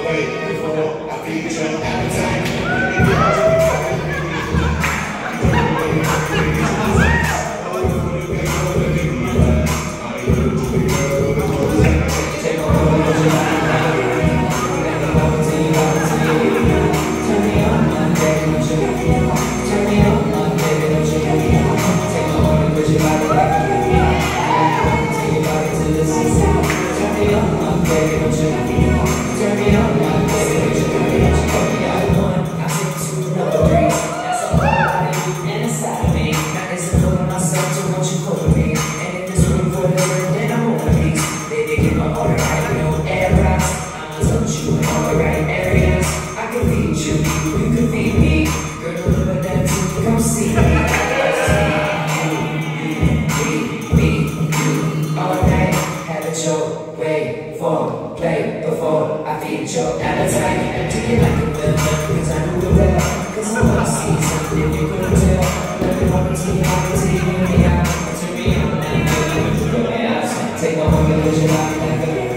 away before I feed your appetite. And it's happening. I can still on myself to what you call me. And if this room for the world, then I'm all peace. They think I'm alright, you know, air rocks. I'ma touch you in all the right areas. I can feed you, you can feed me. Girl, don't look at that too, come see me. Play before I feed your appetite. Do you like it better? Cause I know the well. Cause I'm Take my home and let your life